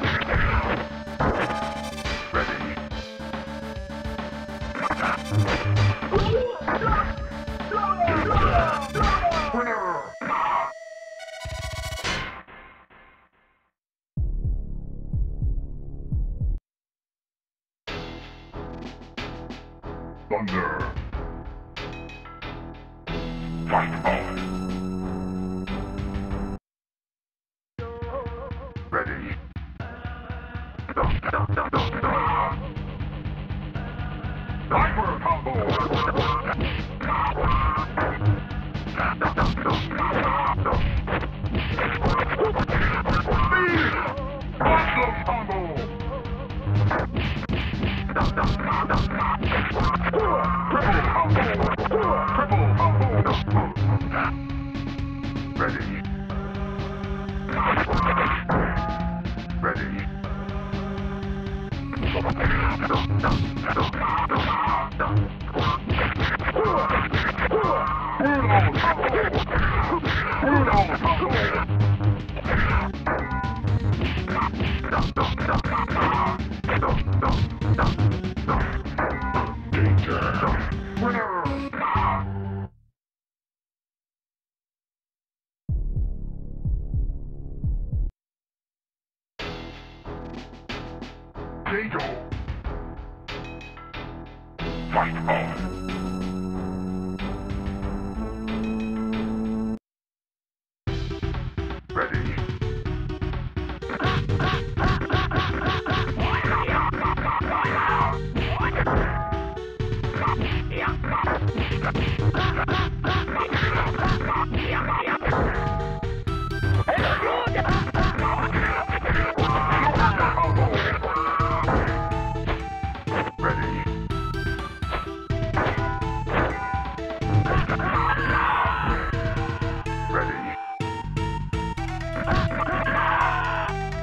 Thank you.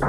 Get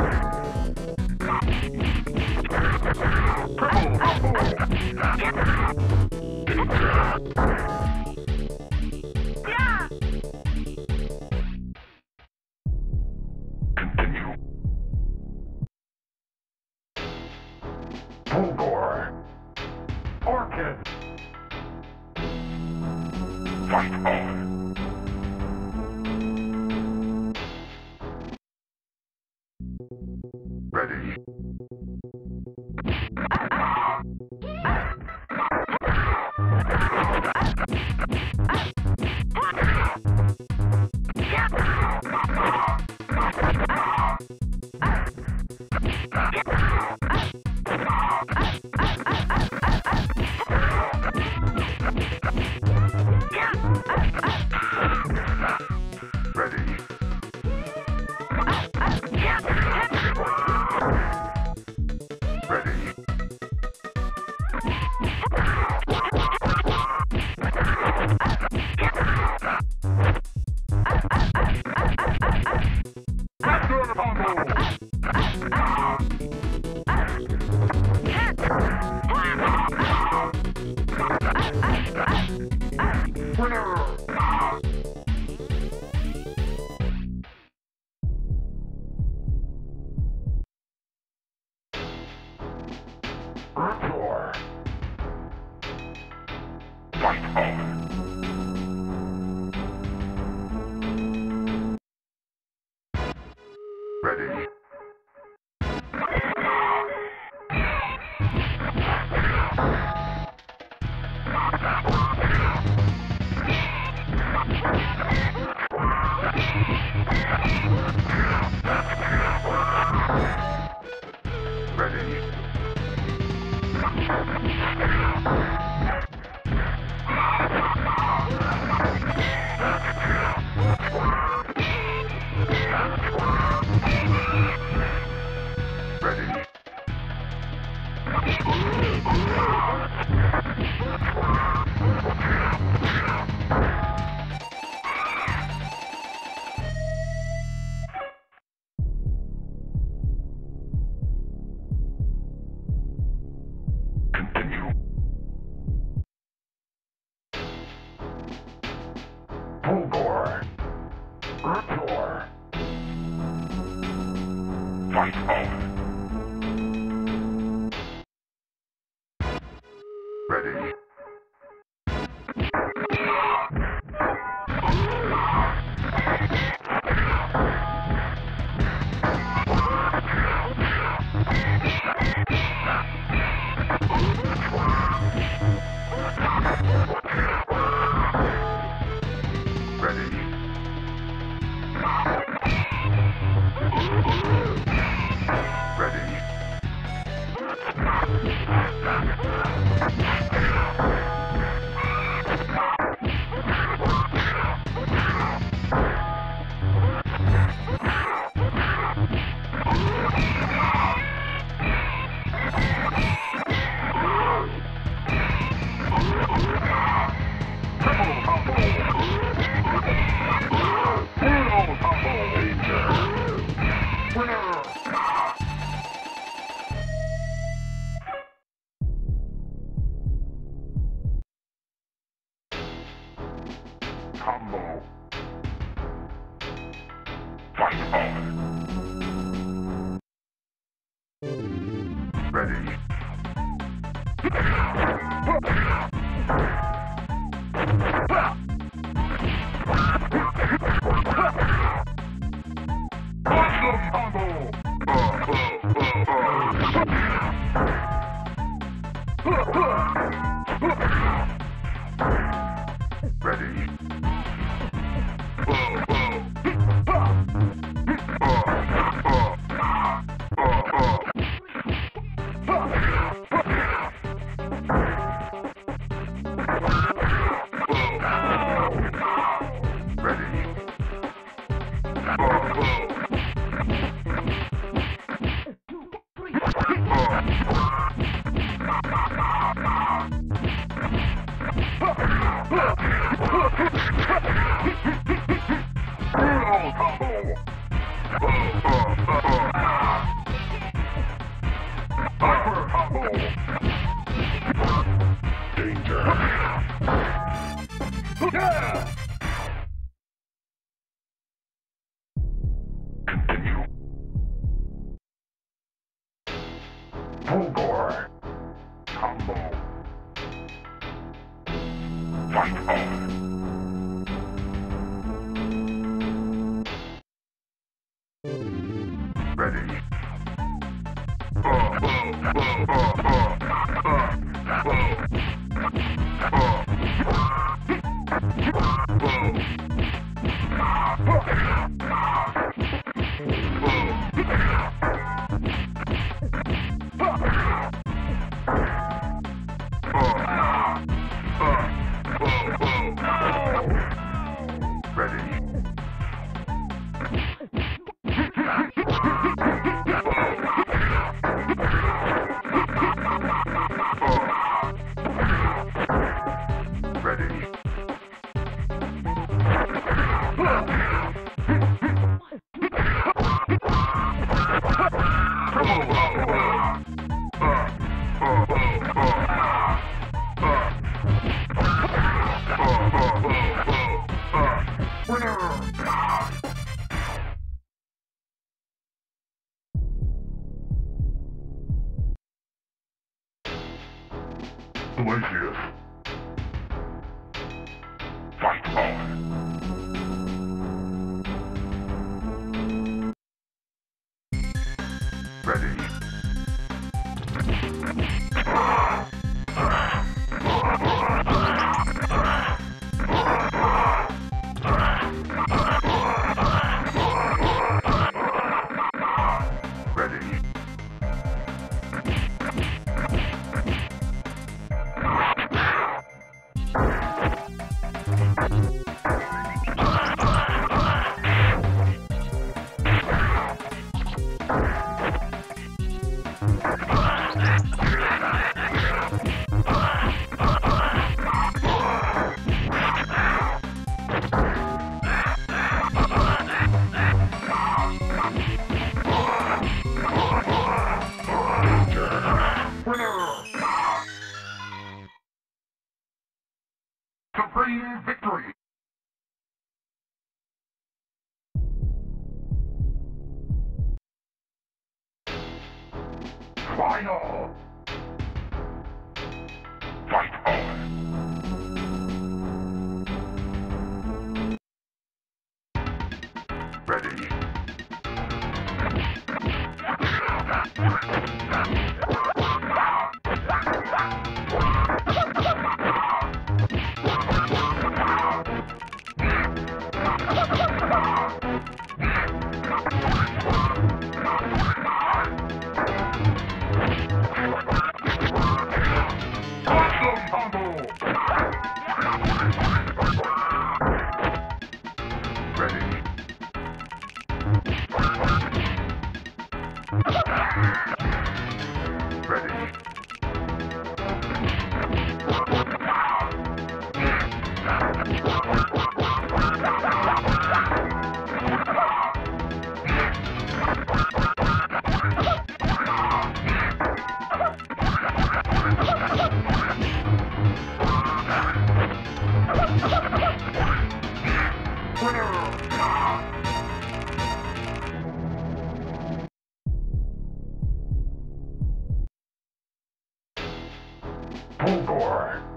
Fulgore.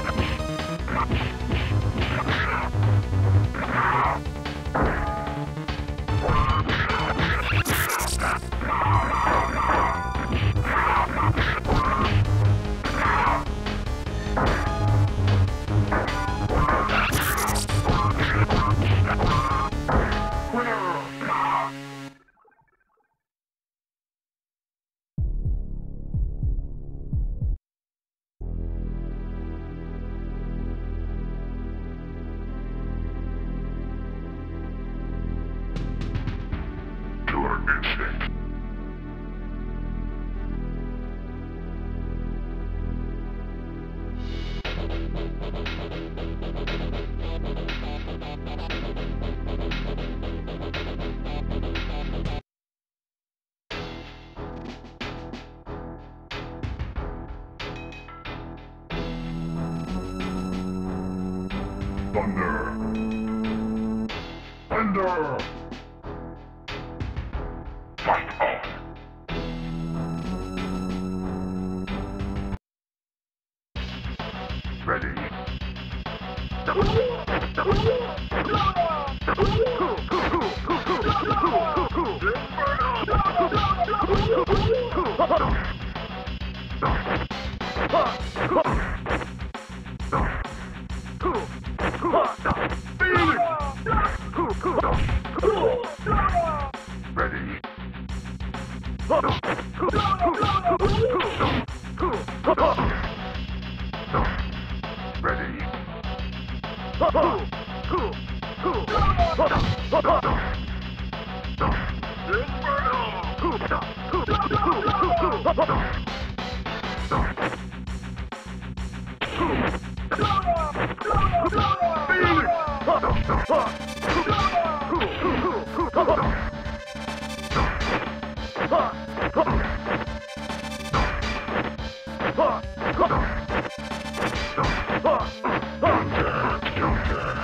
Fulgore. Fulgore. Fight on. Ready. Hyper combo. Ready. Ready. Winner. Killer instinct. Thunder. Thunder. Fight on. Ready. Ready. Ready.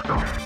Continue.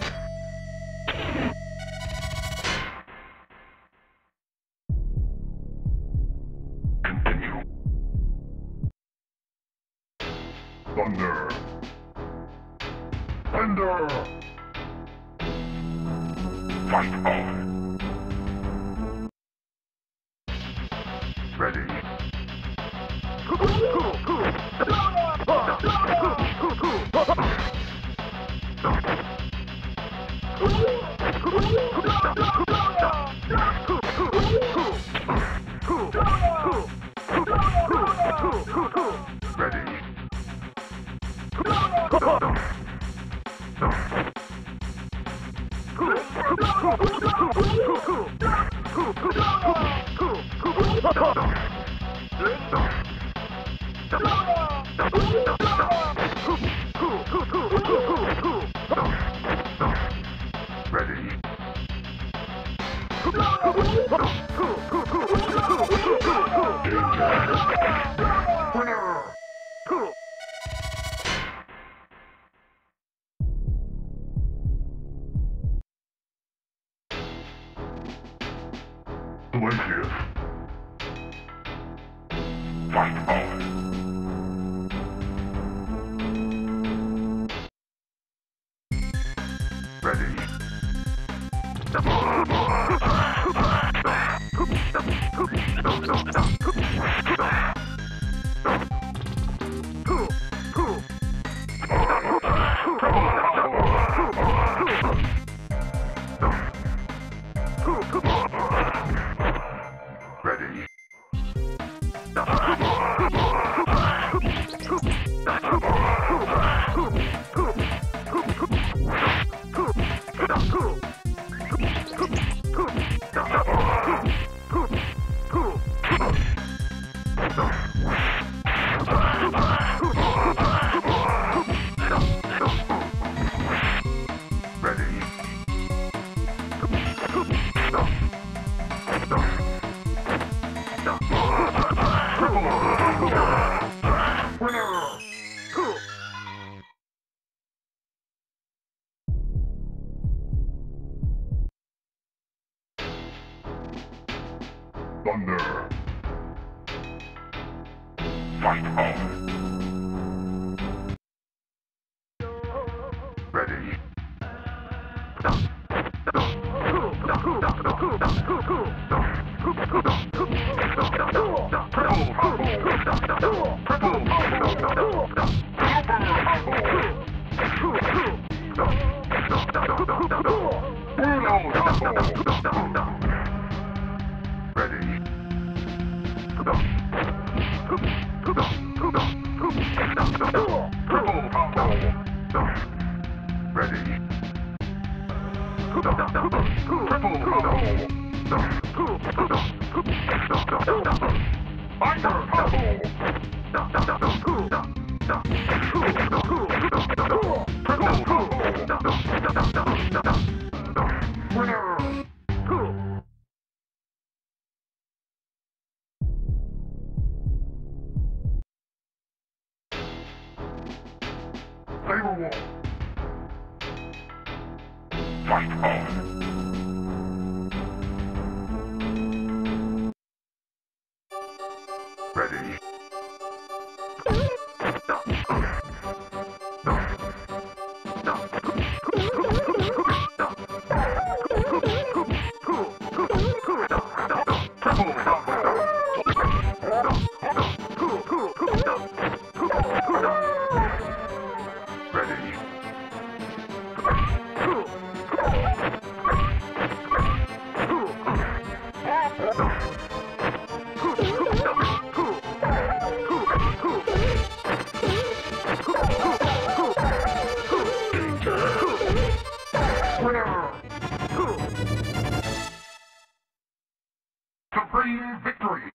Victory!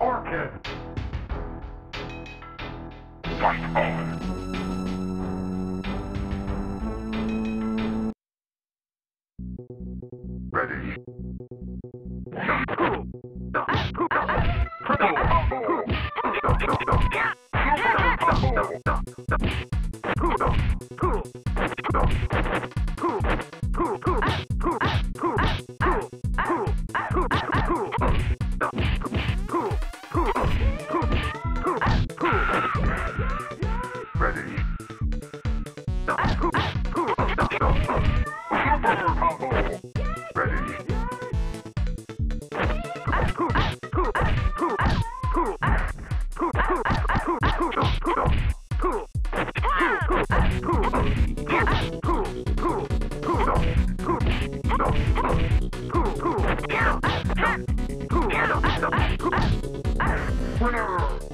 Orchid! Fast on! Ready? Winner!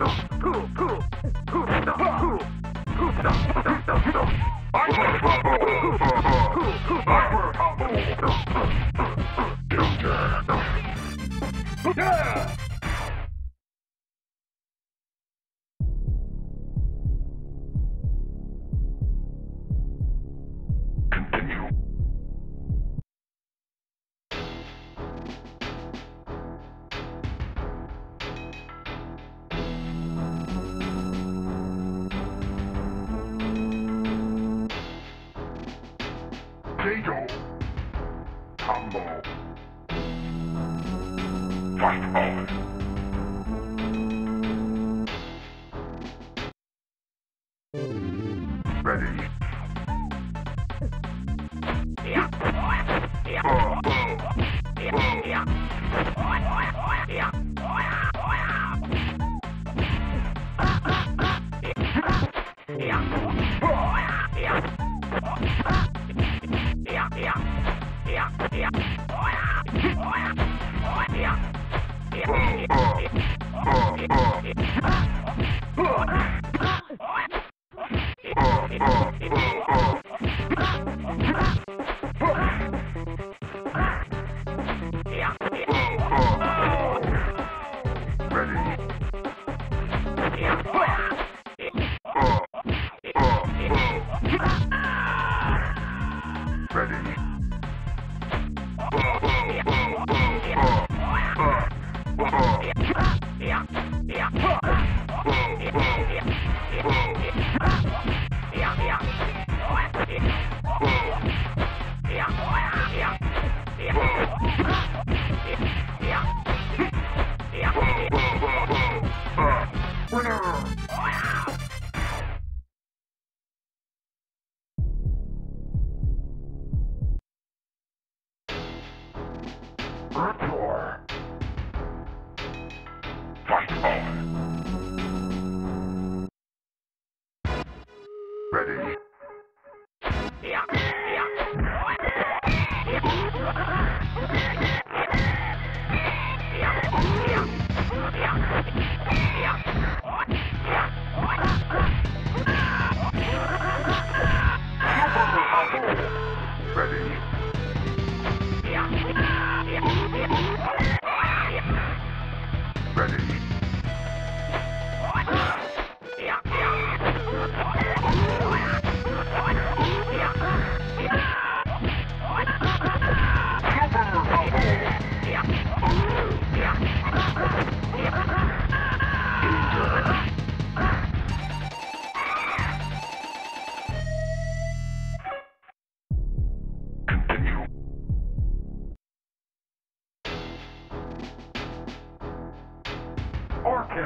Oh.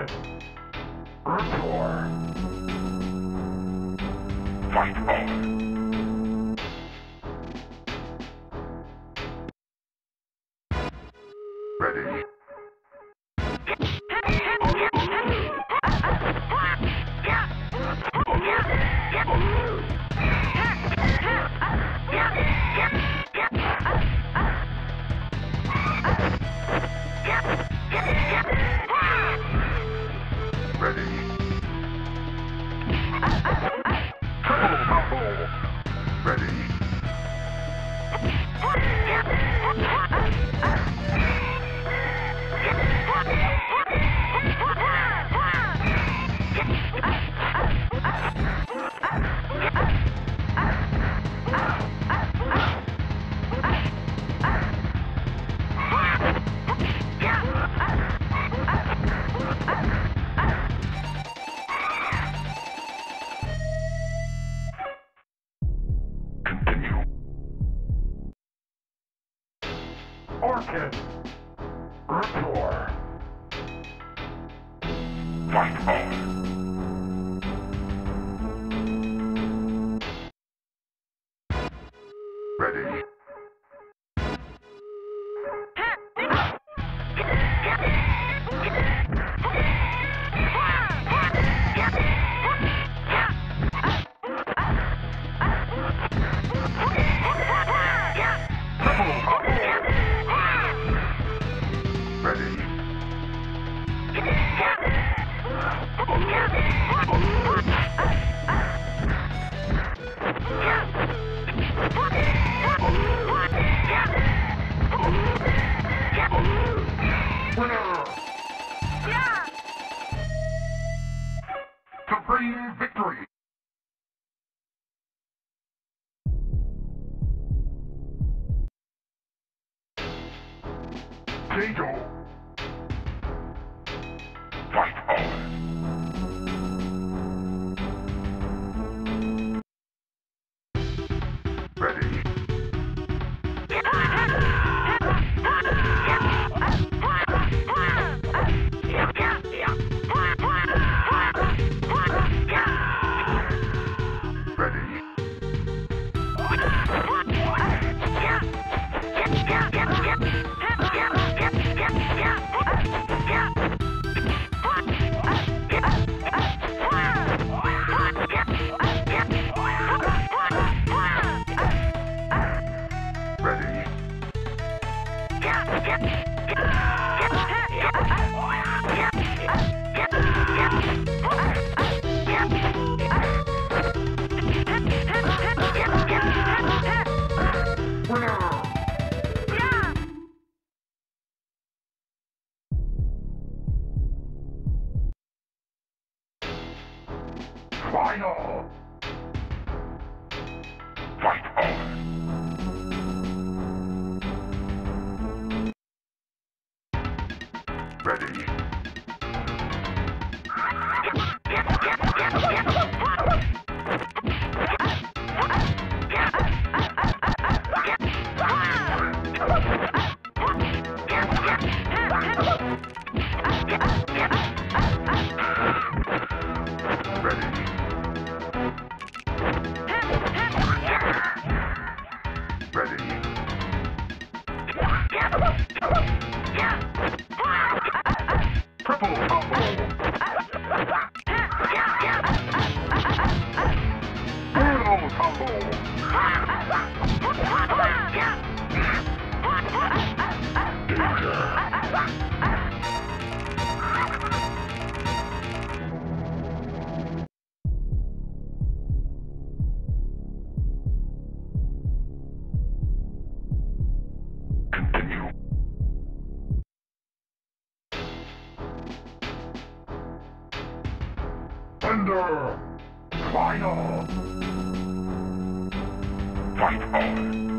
Orchid. Riptor. Fight on. Orchid. Riptor. Fight on. Ready. Fight on.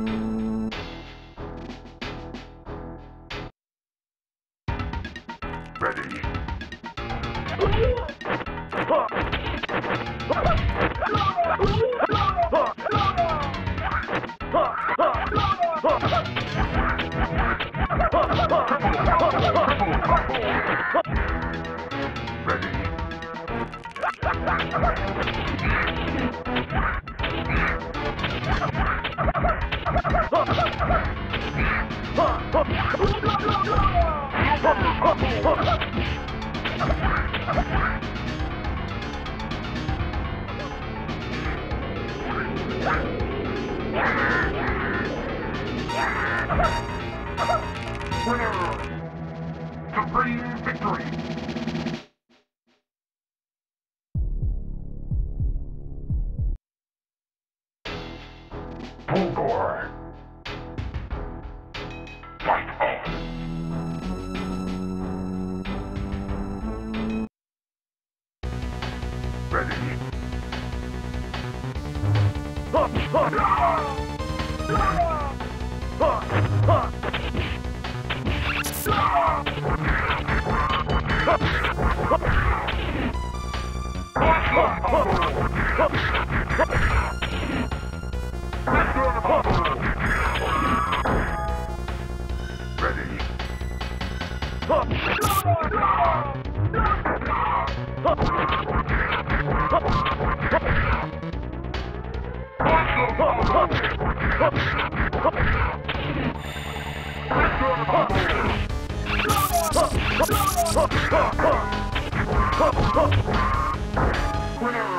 Ready? Ready? Winner!